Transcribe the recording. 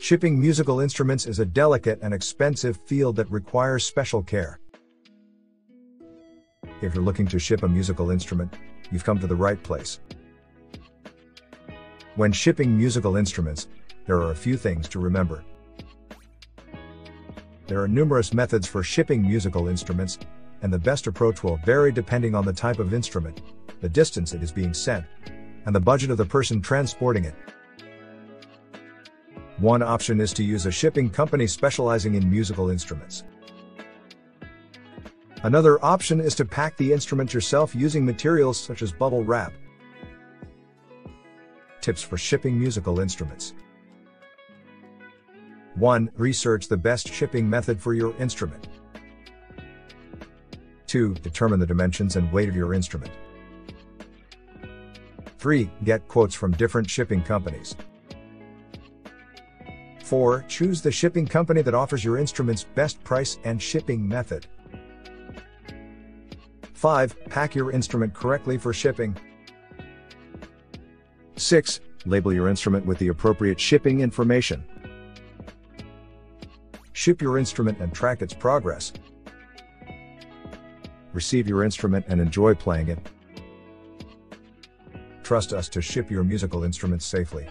Shipping musical instruments is a delicate and expensive field that requires special care. If you're looking to ship a musical instrument, you've come to the right place. When shipping musical instruments, there are a few things to remember. There are numerous methods for shipping musical instruments, and the best approach will vary depending on the type of instrument, the distance it is being sent, and the budget of the person transporting it. One option is to use a shipping company specializing in musical instruments. Another option is to pack the instrument yourself using materials such as bubble wrap. Tips for shipping musical instruments 1. Research the best shipping method for your instrument. 2. Determine the dimensions and weight of your instrument. 3. Get quotes from different shipping companies. 4. Choose the shipping company that offers your instrument's best price and shipping method. 5. Pack your instrument correctly for shipping. 6. Label your instrument with the appropriate shipping information. Ship your instrument and track its progress. Receive your instrument and enjoy playing it. Trust us to ship your musical instruments safely.